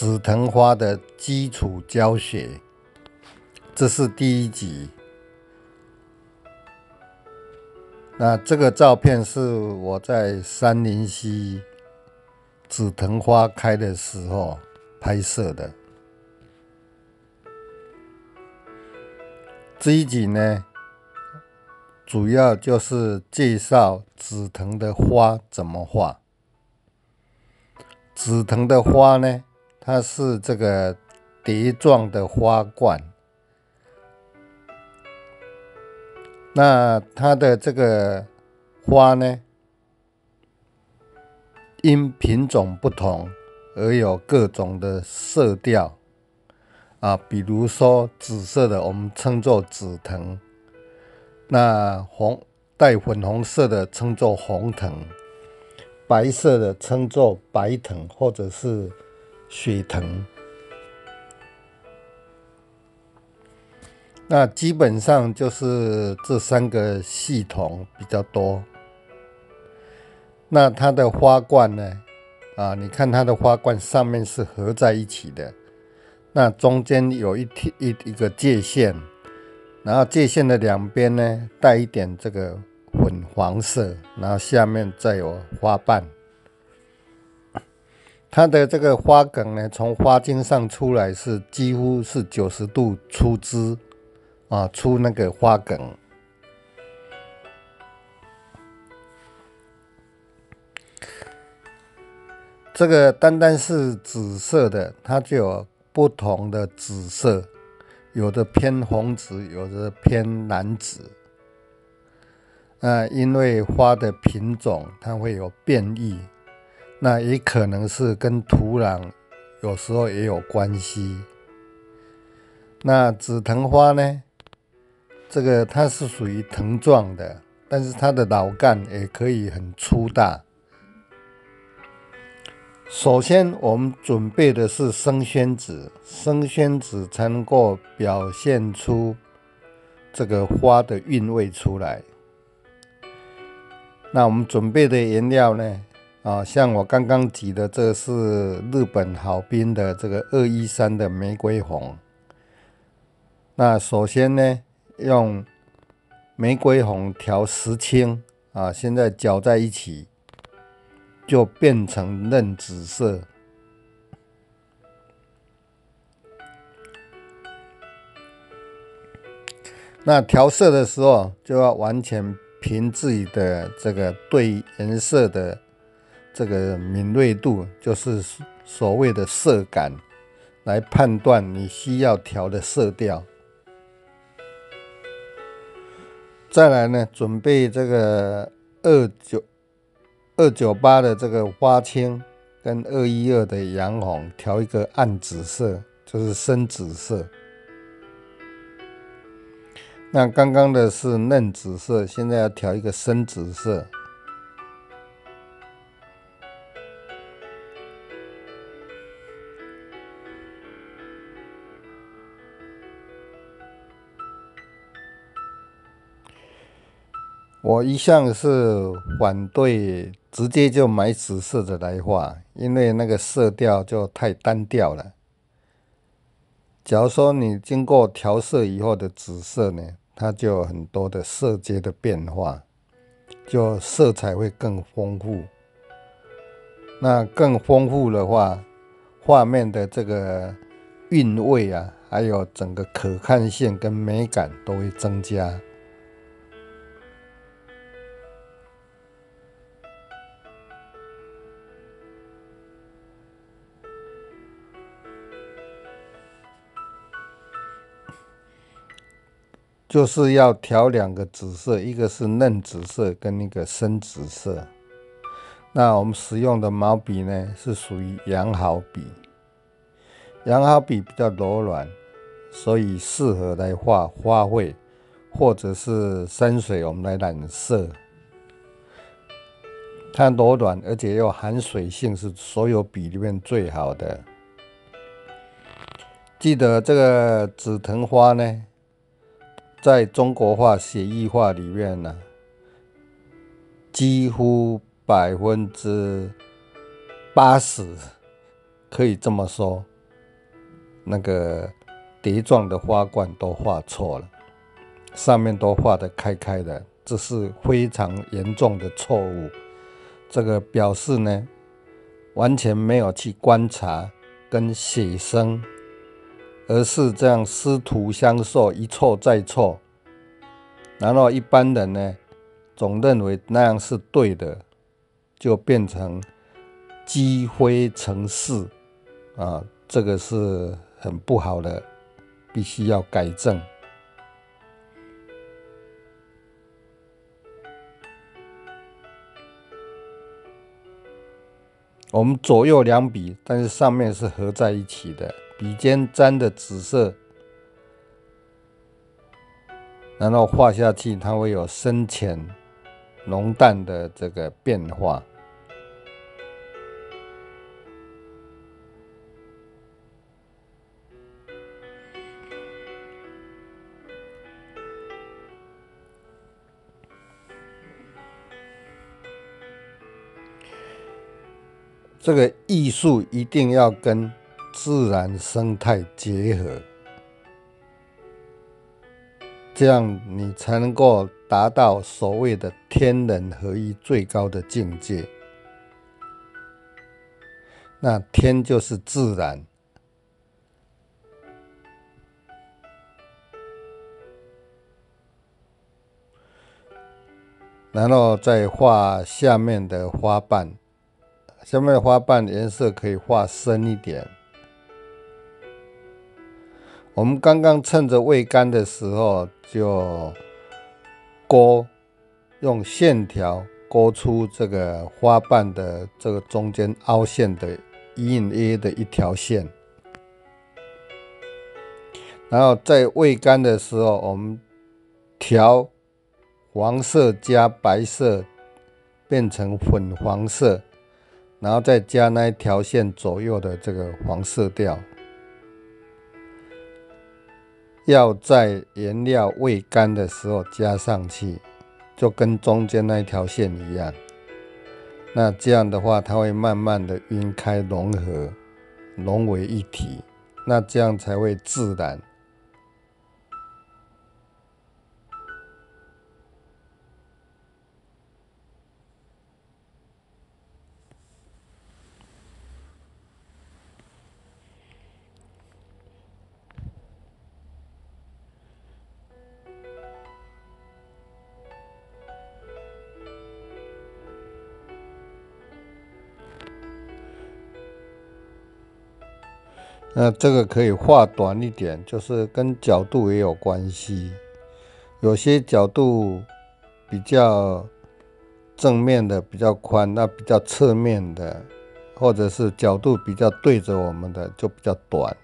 紫藤花的基础教学，这是第一集。那这个照片是我在山林溪紫藤花开的时候拍摄的。这一集呢，主要就是介绍紫藤的花怎么画。紫藤的花呢，它是这个蝶状的花冠。那它的这个花呢，因品种不同而有各种的色调。啊，比如说紫色的，我们称作紫藤；那红带粉红色的称作红藤，白色的称作白藤或者是血藤。那基本上就是这三个系统比较多。那它的花冠呢？啊，你看它的花冠上面是合在一起的，那中间有一条一一个界限，然后界限的两边呢带一点这个粉黄色，然后下面再有花瓣。它的这个花梗呢，从花茎上出来是几乎是九十度出枝。啊，出那个花梗，这个单单是紫色的，它就有不同的紫色，有的偏红紫，有的偏蓝紫。啊，因为花的品种它会有变异，那也可能是跟土壤有时候也有关系。那紫藤花呢？这个它是属于藤状的，但是它的老干也可以很粗大。首先，我们准备的是生宣纸，生宣纸才能够表现出这个花的韵味出来。那我们准备的颜料呢？啊，像我刚刚挤的，这是日本好滨的这个二一三的玫瑰红。那首先呢？用玫瑰红调石青啊，现在搅在一起就变成嫩紫色。那调色的时候就要完全凭自己的这个对颜色的这个敏锐度，就是所谓的色感，来判断你需要调的色调。再来呢，准备这个二九二九八的这个花青，跟二一二的洋红调一个暗紫色，就是深紫色。那刚刚的是嫩紫色，现在要调一个深紫色。我一向是反对直接就买紫色的来画，因为那个色调就太单调了。假如说你经过调色以后的紫色呢，它就有很多的色阶的变化，就色彩会更丰富。那更丰富的话，画面的这个韵味啊，还有整个可看性跟美感都会增加。就是要调两个紫色，一个是嫩紫色跟一个深紫色。那我们使用的毛笔呢，是属于羊毫笔。羊毫笔比较柔软，所以适合来画花卉或者是山水。我们来染色，它柔软而且又含水性，是所有笔里面最好的。记得这个紫藤花呢？在中国画写意画里面呢，几乎百分之八十可以这么说，那个碟状的花冠都画错了，上面都画的开开的，这是非常严重的错误。这个表示呢，完全没有去观察跟写生，而是这样师徒相授，一错再错。然后一般人呢，总认为那样是对的，就变成积灰成势。啊，这个是很不好的，必须要改正。我们左右两笔，但是上面是合在一起的，笔尖沾的紫色，然后画下去，它会有深浅、浓淡的这个变化。这个艺术一定要跟自然生态结合，这样你才能够达到所谓的天人合一最高的境界。那天就是自然，然后再画下面的花瓣。下面的花瓣颜色可以画深一点。我们刚刚趁着未干的时候，就勾用线条勾出这个花瓣的这个中间凹陷的隐隐约的一条线。然后在未干的时候，我们调黄色加白色变成粉黄色。然后再加那一条线左右的这个黄色调，要在颜料未干的时候加上去，就跟中间那一条线一样。那这样的话，它会慢慢的晕开融合，融为一体，那这样才会自然。那这个可以画短一点，就是跟角度也有关系。有些角度比较正面的比较宽，那比较侧面的，或者是角度比较对着我们的就比较短。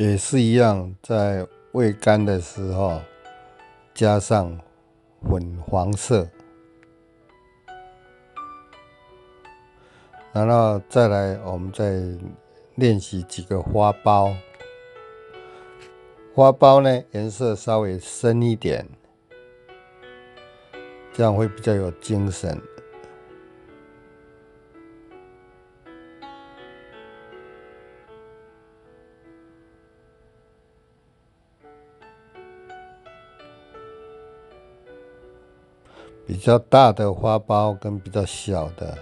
也是一样，在未干的时候加上粉黄色，然后再来，我们再练习几个花苞。花苞呢，颜色稍微深一点，这样会比较有精神。比较大的花苞跟比较小的，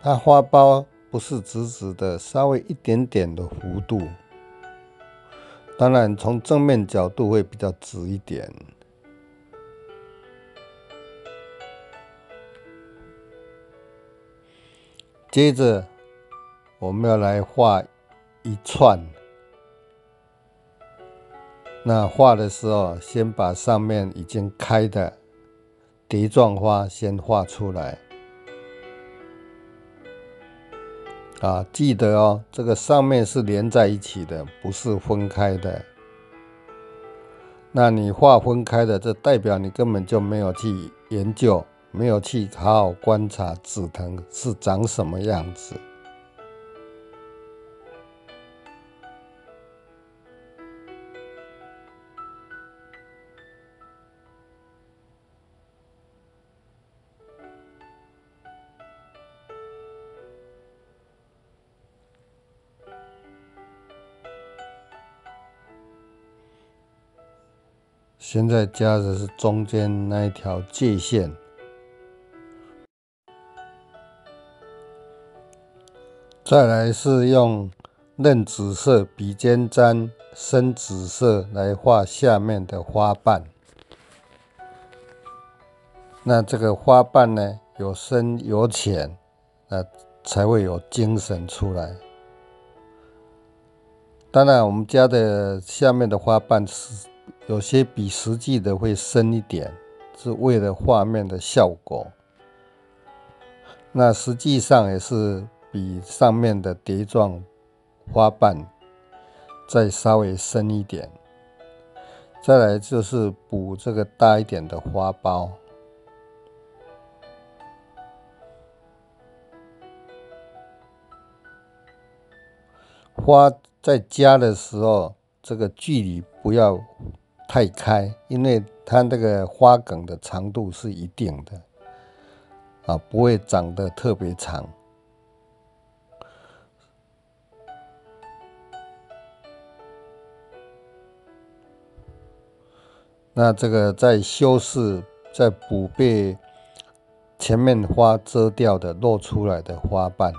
它花苞不是直直的，稍微一点点的弧度。当然，从正面角度会比较直一点。接着，我们要来画一串。那画的时候，先把上面已经开的。蝶状花先画出来。啊记得哦这个上面是连在一起的不是分开的。那你画分开的这代表你根本就没有去研究没有去好好观察紫藤是长什么样子现在加的是中间那一条界线，再来是用嫩紫色笔尖沾深紫色来画下面的花瓣。那这个花瓣呢，有深有浅，那才会有精神出来。当然，我们家的下面的花瓣是。有些比实际的会深一点，是为了画面的效果。那实际上也是比上面的蝶状花瓣再稍微深一点。再来就是补这个大一点的花苞。花在加的时候，这个距离不要。太开，因为它那个花梗的长度是一定的，啊，不会长得特别长。那这个在修饰，在补被前面花遮掉的露出来的花瓣。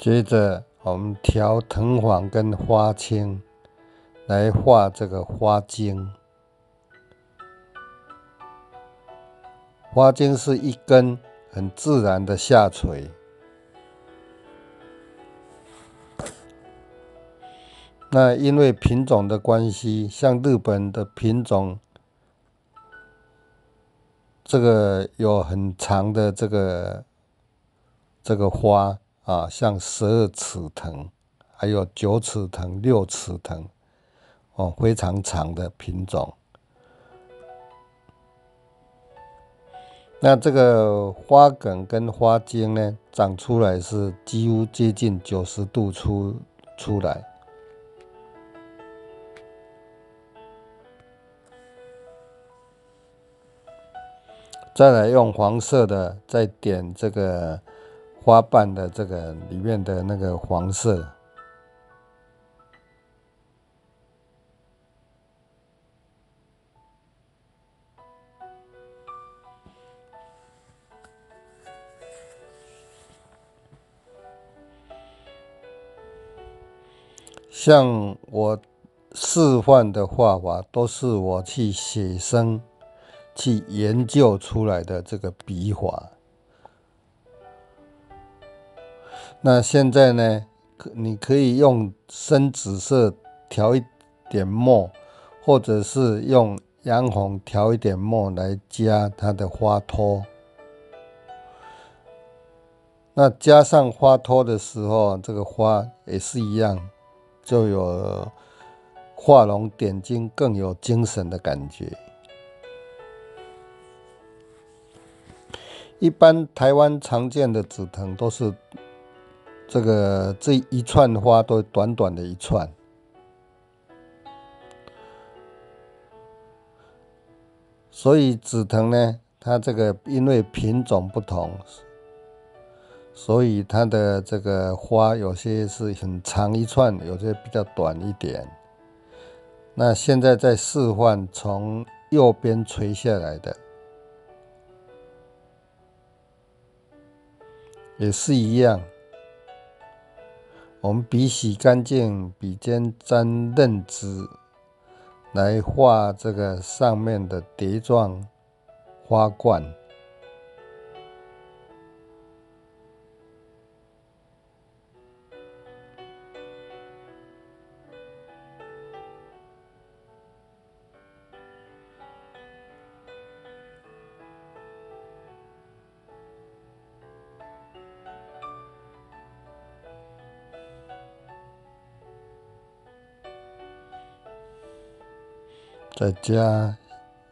接着，我们调藤黄跟花青来画这个花茎。花茎是一根很自然的下垂。那因为品种的关系，像日本的品种，这个有很长的这个这个花。啊，像十二尺藤，还有九尺藤、六尺藤，哦，非常长的品种。那这个花梗跟花茎呢，长出来是几乎接近九十度出出来。再来用黄色的，再点这个。花瓣的这个里面的那个黄色，像我示范的画法，都是我去写生、去研究出来的这个笔法。那现在呢？可你可以用深紫色调一点墨，或者是用洋红调一点墨来加它的花托。那加上花托的时候，这个花也是一样，就有画龙点睛、更有精神的感觉。一般台湾常见的紫藤都是。这个这一串花都短短的一串，所以紫藤呢，它这个因为品种不同，所以它的这个花有些是很长一串，有些比较短一点。那现在在示范从右边垂下来的，也是一样。我们笔洗干净，笔尖沾嫩汁，来画这个上面的蝶状花冠。再加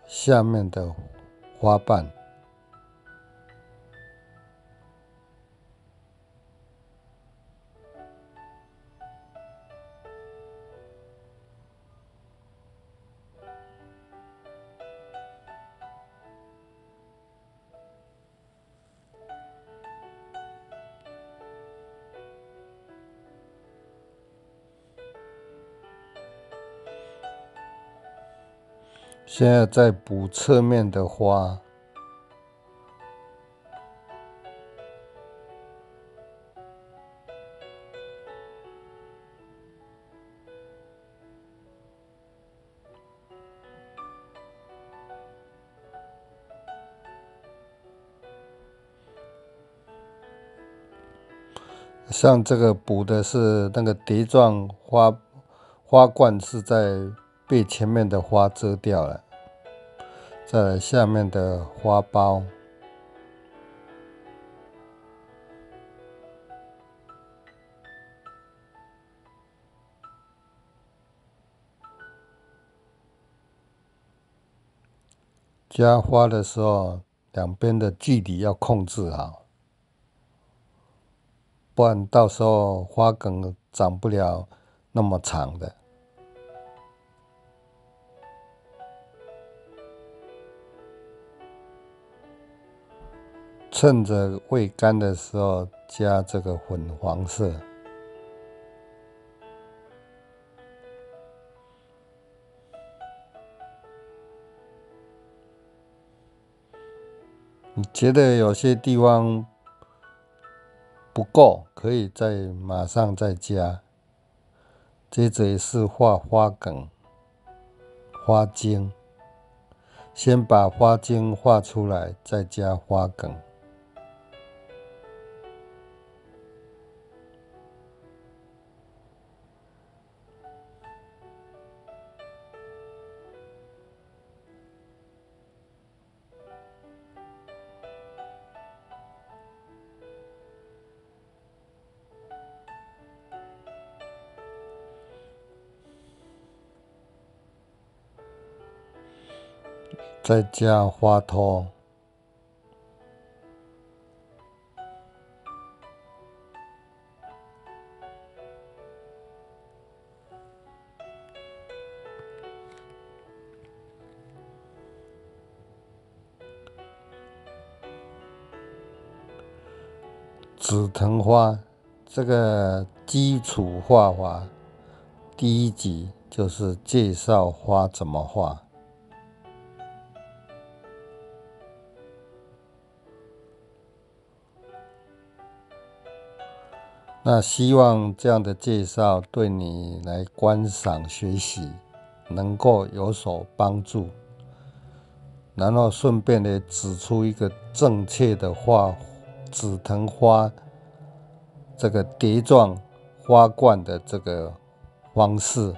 下面的花瓣。现在在补侧面的花，像这个补的是那个蝶状花花冠，是在。被前面的花遮掉了，在下面的花苞加花的时候，两边的距离要控制好，不然到时候花梗长不了那么长的。趁着未干的时候加这个粉黄色。你觉得有些地方不够，可以再马上再加。接着是画花梗、花茎，先把花茎画出来，再加花梗。再加花托，紫藤花这个基础画法，第一集就是介绍花怎么画。那希望这样的介绍对你来观赏学习能够有所帮助，然后顺便的指出一个正确的画紫藤花这个蝶状花冠的这个方式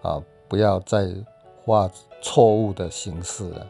啊，不要再画错误的形式了。